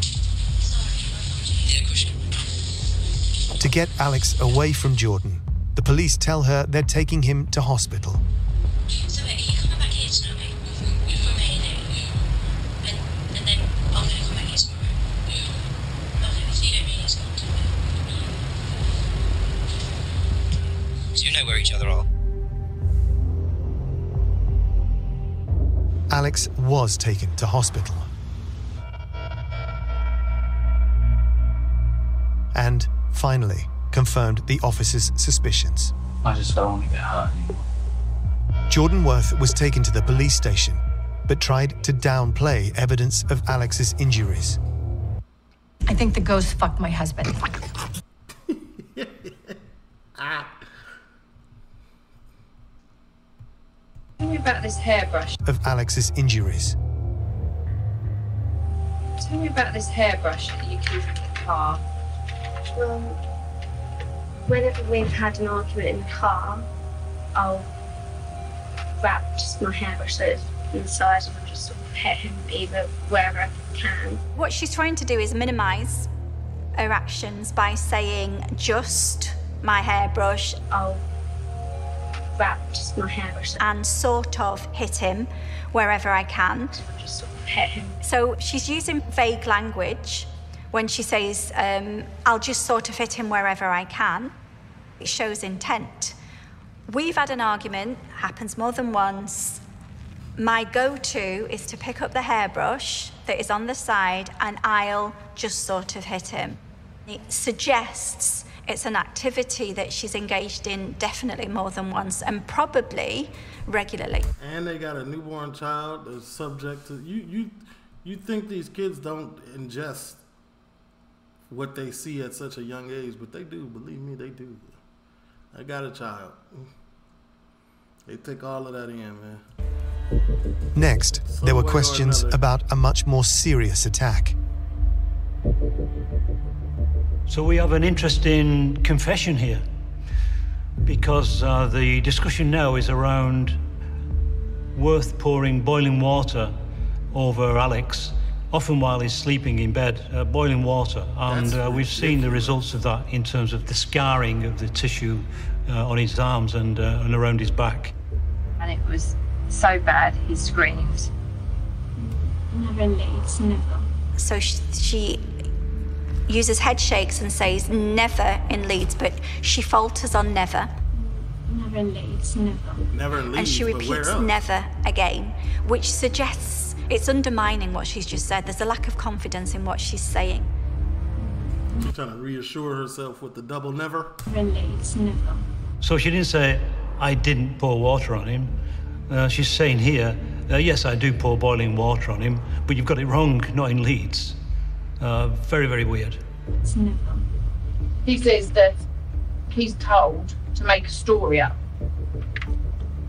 B: To get Alex away from Jordan, the police tell her they're taking him to hospital.
S: So you know where each other are?
B: Alex was taken to hospital. And finally confirmed the officer's suspicions.
T: I just don't want to get hurt anymore.
B: Jordan Worth was taken to the police station, but tried to downplay evidence of Alex's injuries.
U: I think the ghost fucked my husband.
P: About this hairbrush.
B: of Alex's injuries.
P: Tell me about this hairbrush that you keep in the car.
U: Well, whenever we've had an argument in the car, I'll grab just my hairbrush that is inside and I'll just sort of hit him either wherever I can.
F: What she's trying to do is minimise her actions by saying just my hairbrush.
U: I'll just my hairbrush
F: and sort of hit him wherever I can.
U: Just sort of hit him.
F: So she's using vague language when she says, um, I'll just sort of hit him wherever I can. It shows intent. We've had an argument, happens more than once. My go to is to pick up the hairbrush that is on the side and I'll just sort of hit him. It suggests it's an activity that she's engaged in definitely more than once and probably regularly.
A: And they got a newborn child that's subject to you. You you think these kids don't ingest what they see at such a young age, but they do. Believe me, they do. I got a child. They take all of that in, man.
B: Next, there were questions about a much more serious attack.
G: So we have an interesting confession here because uh, the discussion now is around Worth pouring boiling water over Alex, often while he's sleeping in bed, uh, boiling water. And uh, we've seen the results of that in terms of the scarring of the tissue uh, on his arms and, uh, and around his back.
P: And it was so bad, he screamed.
U: Never in Leeds, never.
F: So she, she uses head shakes and says never in Leeds, but she falters on never.
U: Never in Leeds, never.
A: Never in Leeds,
F: and she
A: but where
F: repeats
A: else?
F: never again, which suggests it's undermining what she's just said. There's a lack of confidence in what she's saying.
A: She's trying to reassure herself with the double never.
U: Never in Leeds, never.
G: So she didn't say, I didn't pour water on him. Uh, she's saying here, uh, yes, I do pour boiling water on him, but you've got it wrong, not in Leeds. Uh, very, very weird.
M: He says that he's told to make a story up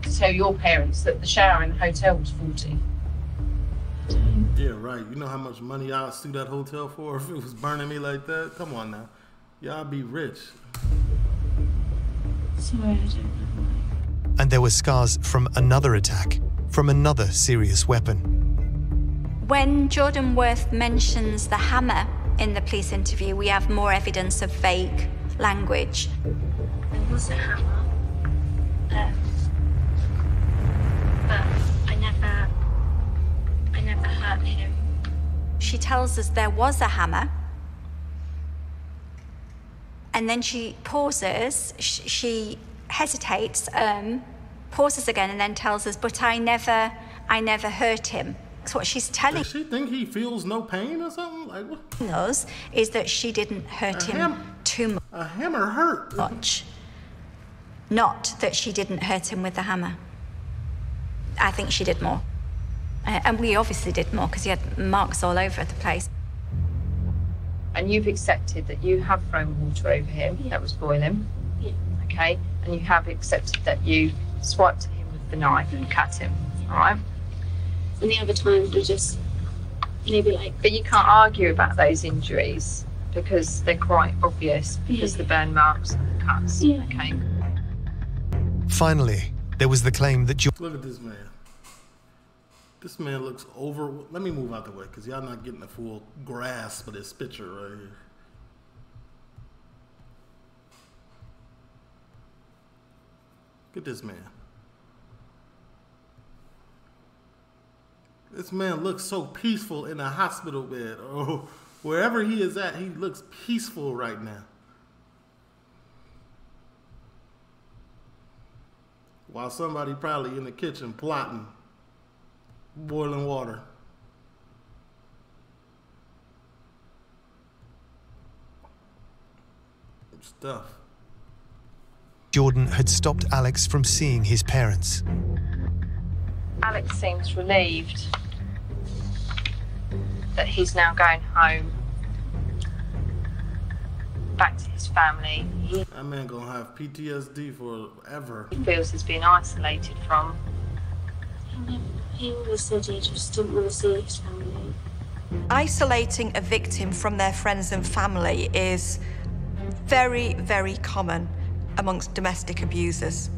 M: to tell your parents that the shower in the hotel was faulty.
A: Yeah, right. You know how much money I'd sue that hotel for if it was burning me like that? Come on now. Y'all be rich.
U: Sorry, I don't know.
B: And there were scars from another attack, from another serious weapon.
F: When Jordan Worth mentions the hammer in the police interview, we have more evidence of vague language.
U: There was a hammer. Um, but I never, I never hurt him.
F: She tells us there was a hammer. And then she pauses, sh- she hesitates, um, pauses again, and then tells us, But I never, I never hurt him. That's what she's telling
A: Does she think he feels no pain or something? Like what?
F: us, is that she didn't hurt
A: A
F: him
A: ham-
F: too much.
A: A hammer hurt.
F: much. Not that she didn't hurt him with the hammer. I think she did more. Uh, and we obviously did more because he had marks all over the place.
M: And you've accepted that you have thrown water over him that was boiling.
U: Yeah.
M: Okay. And you have accepted that you swiped him with the knife and cut him. All right.
U: And the other times were just maybe like
M: But you can't argue about those injuries because they're quite obvious because
U: Yeah.
M: the burn marks and the cuts.
U: Yeah.
M: Okay.
B: Finally, there was the claim that Jo-
A: Look at this man. This man looks over. Let me move out the way because y'all not getting a full grasp of this picture right here. Look at this man. This man looks so peaceful in a hospital bed or wherever he is at. He looks peaceful right now. While somebody probably in the kitchen plotting, boiling water. Stuff.
B: Jordan had stopped Alex from seeing his parents.
M: Alex seems relieved that he's now going home back to his family. He
A: That man gonna have PTSD forever.
M: He feels he's been isolated from
U: He always said he just didn't want to see his family.
H: Isolating a victim from their friends and family is very, very common amongst domestic abusers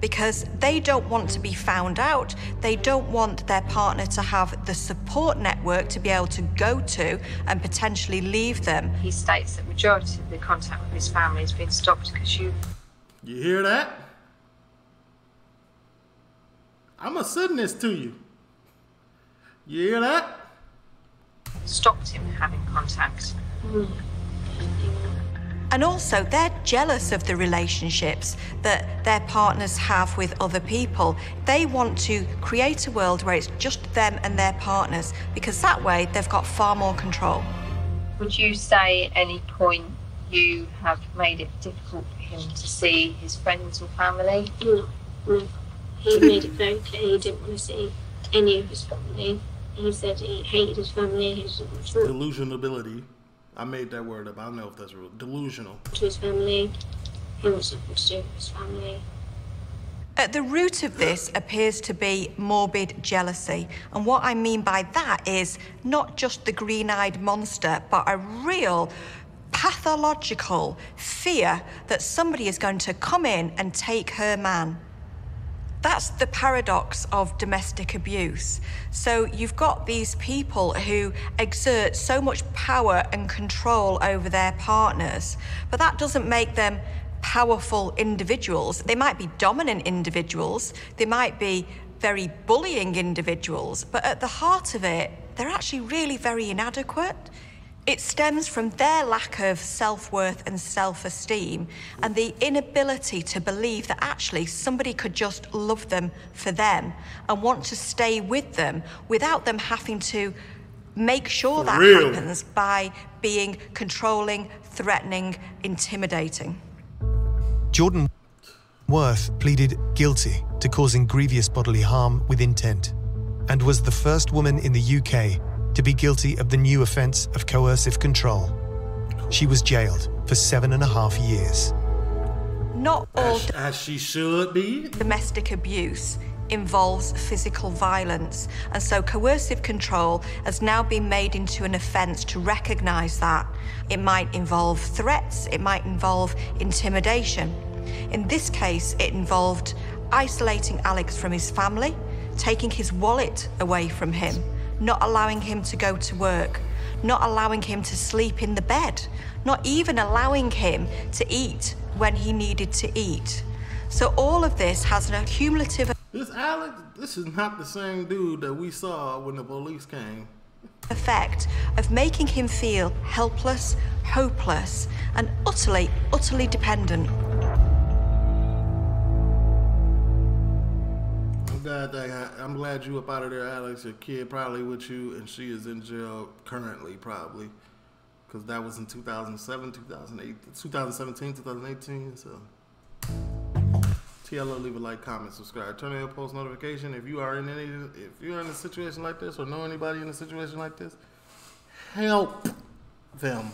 H: because they don't want to be found out. They don't want their partner to have the support network to be able to go to and potentially leave them.
V: He states that majority of the contact with his family has been stopped because you.
A: You hear that? I'm gonna send this to you. You hear that?
V: Stopped him having contact. Hmm.
H: And also, they're jealous of the relationships that their partners have with other people. They want to create a world where it's just them and their partners because that way they've got far more control.
V: Would you say at any point you have made it difficult for him to see his friends or family?
U: No, no. He made it very clear he didn't want to see any of his family. He said he hated his family. He didn't want to
A: Delusionability. I made that word up. I don't know if that's real. Delusional.
U: to his family. He wants nothing to his family.
H: At the root of this appears to be morbid jealousy. And what I mean by that is not just the green eyed monster, but a real pathological fear that somebody is going to come in and take her man. That's the paradox of domestic abuse. So you've got these people who exert so much power and control over their partners, but that doesn't make them powerful individuals. They might be dominant individuals, they might be very bullying individuals, but at the heart of it, they're actually really very inadequate. It stems from their lack of self worth and self esteem and the inability to believe that actually somebody could just love them for them and want to stay with them without them having to make sure that
A: real.
H: happens by being controlling, threatening, intimidating.
B: Jordan Worth pleaded guilty to causing grievous bodily harm with intent and was the first woman in the UK to be guilty of the new offence of coercive control. She was jailed for seven and a half years.
H: Not all
A: As, as she should be.
H: domestic abuse involves physical violence, and so coercive control has now been made into an offence to recognise that. It might involve threats, it might involve intimidation. In this case, it involved isolating Alex from his family, taking his wallet away from him, not allowing him to go to work, not allowing him to sleep in the bed, not even allowing him to eat when he needed to eat. So all of this has an accumulative.
A: This Alex, this is not the same dude that we saw when the police came.
H: effect of making him feel helpless, hopeless, and utterly, utterly dependent.
A: I'm glad I'm glad you up out of there, Alex. Your kid probably with you, and she is in jail currently, probably, because that was in 2007, 2008, 2017, 2018. So, TLO, leave a like, comment, subscribe, turn on your post notification. If you are in any, if you're in a situation like this or know anybody in a situation like this, help them.